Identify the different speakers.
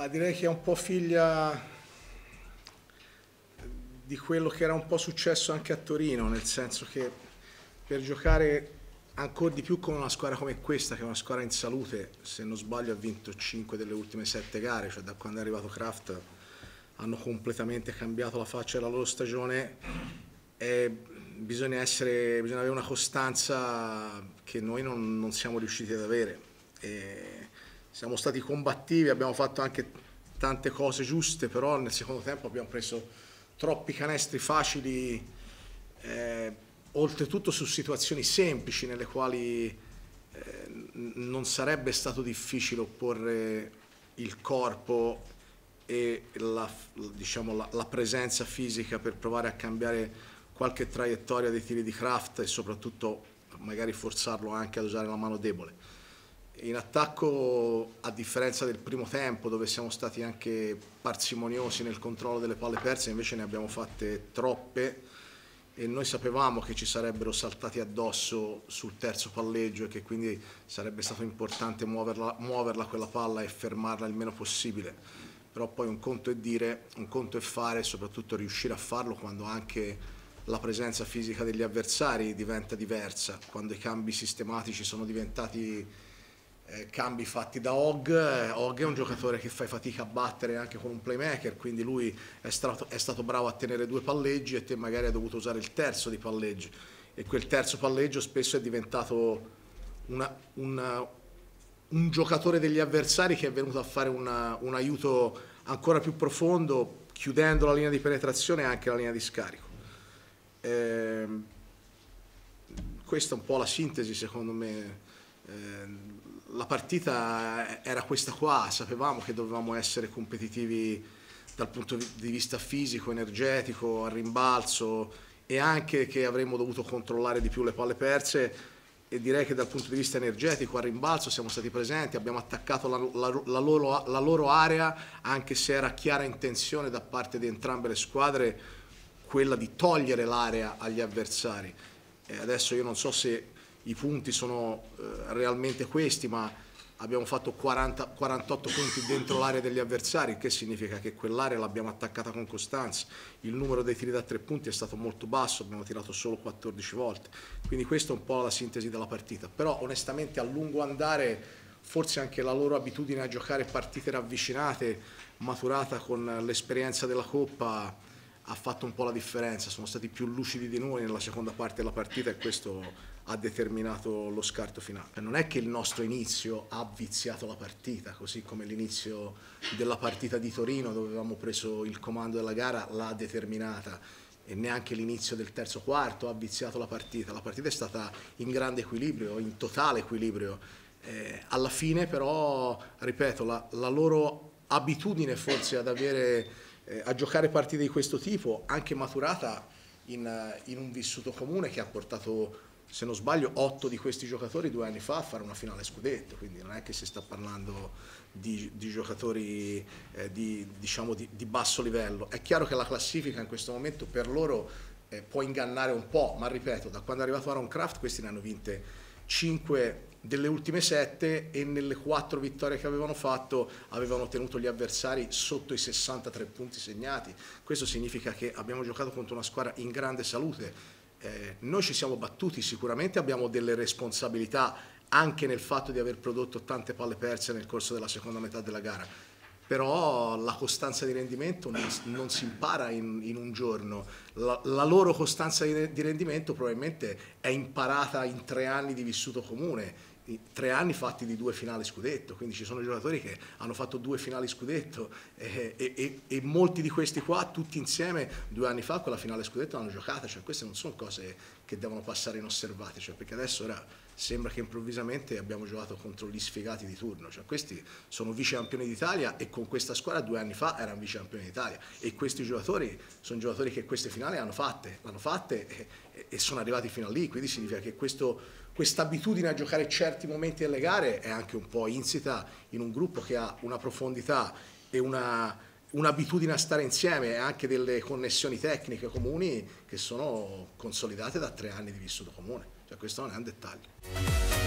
Speaker 1: Ma direi che è un po' figlia di quello che era un po' successo anche a Torino, nel senso che per giocare ancora di più con una squadra come questa, che è una squadra in salute, se non sbaglio ha vinto 5 delle ultime 7 gare, cioè da quando è arrivato Kraft hanno completamente cambiato la faccia della loro stagione e bisogna, essere, bisogna avere una costanza che noi non, non siamo riusciti ad avere. E siamo stati combattivi, abbiamo fatto anche tante cose giuste, però nel secondo tempo abbiamo preso troppi canestri facili, eh, oltretutto su situazioni semplici nelle quali eh, non sarebbe stato difficile opporre il corpo e la, diciamo, la, la, presenza fisica per provare a cambiare qualche traiettoria dei tiri di craft e soprattutto magari forzarlo anche ad usare la mano debole. In attacco, a differenza del primo tempo, dove siamo stati anche parsimoniosi nel controllo delle palle perse, invece ne abbiamo fatte troppe e noi sapevamo che ci sarebbero saltati addosso sul terzo palleggio e che quindi sarebbe stato importante muoverla, muoverla quella palla e fermarla il meno possibile. Però poi un conto è dire, un conto è fare e soprattutto riuscire a farlo quando anche la presenza fisica degli avversari diventa diversa, quando i cambi sistematici sono diventati eh, cambi fatti da Og. Eh, Og è un giocatore che fai fatica a battere anche con un playmaker, quindi lui è stato, è stato bravo a tenere due palleggi e te magari hai dovuto usare il terzo di palleggi e quel terzo palleggio spesso è diventato una, una, un giocatore degli avversari che è venuto a fare una, un aiuto ancora più profondo chiudendo la linea di penetrazione e anche la linea di scarico. Eh, questa è un po' la sintesi secondo me. Eh, la partita era questa qua, sapevamo che dovevamo essere competitivi dal punto di vista fisico, energetico, al rimbalzo e anche che avremmo dovuto controllare di più le palle perse e direi che dal punto di vista energetico al rimbalzo siamo stati presenti, abbiamo attaccato la, la, la, loro, la loro area anche se era chiara intenzione da parte di entrambe le squadre quella di togliere l'area agli avversari. E adesso io non so se i punti sono eh, realmente questi, ma abbiamo fatto 40, 48 punti dentro l'area degli avversari, che significa che quell'area l'abbiamo attaccata con costanza. Il numero dei tiri da tre punti è stato molto basso, abbiamo tirato solo 14 volte. Quindi questa è un po' la sintesi della partita. Però onestamente a lungo andare forse anche la loro abitudine a giocare partite ravvicinate, maturata con l'esperienza della Coppa, ha fatto un po' la differenza. Sono stati più lucidi di noi nella seconda parte della partita e questo ha determinato lo scarto finale. Non è che il nostro inizio ha viziato la partita, così come l'inizio della partita di Torino dove avevamo preso il comando della gara l'ha determinata e neanche l'inizio del terzo quarto ha viziato la partita. La partita è stata in grande equilibrio, in totale equilibrio. Eh, alla fine però, ripeto, la, la loro abitudine forse ad avere, eh, a giocare partite di questo tipo, anche maturata in, in un vissuto comune che ha portato se non sbaglio, otto di questi giocatori due anni fa a fare una finale scudetto, quindi non è che si sta parlando di, di giocatori eh, di, diciamo di, di, basso livello. È chiaro che la classifica in questo momento per loro eh, può ingannare un po', ma ripeto, da quando è arrivato Aaron Kraft questi ne hanno vinte 5 delle ultime 7 e nelle 4 vittorie che avevano fatto avevano tenuto gli avversari sotto i 63 punti segnati. Questo significa che abbiamo giocato contro una squadra in grande salute eh, noi ci siamo battuti, sicuramente abbiamo delle responsabilità anche nel fatto di aver prodotto tante palle perse nel corso della seconda metà della gara, però la costanza di rendimento non, non si impara in, in un giorno, la, la, loro costanza di, di rendimento probabilmente è imparata in tre anni di vissuto comune, tre anni fatti di due finali scudetto, quindi ci sono giocatori che hanno fatto due finali scudetto eh, e, e, e, molti di questi qua tutti insieme due anni fa con la finale scudetto l'hanno giocata, cioè queste non sono cose che devono passare inosservate, cioè perché adesso ora sembra che improvvisamente abbiamo giocato contro gli sfigati di turno, cioè questi sono vice campioni d'Italia e con questa squadra due anni fa erano vice campioni d'Italia. E questi giocatori sono giocatori che queste finali hanno fatte, l'hanno fatte e, e sono arrivati fino a lì, quindi significa che questa abitudine a giocare certi momenti delle gare è anche un po' insita in un gruppo che ha una profondità e una, un'abitudine a stare insieme e anche delle connessioni tecniche comuni che sono consolidate da tre anni di vissuto comune. Cioè questo non è un dettaglio.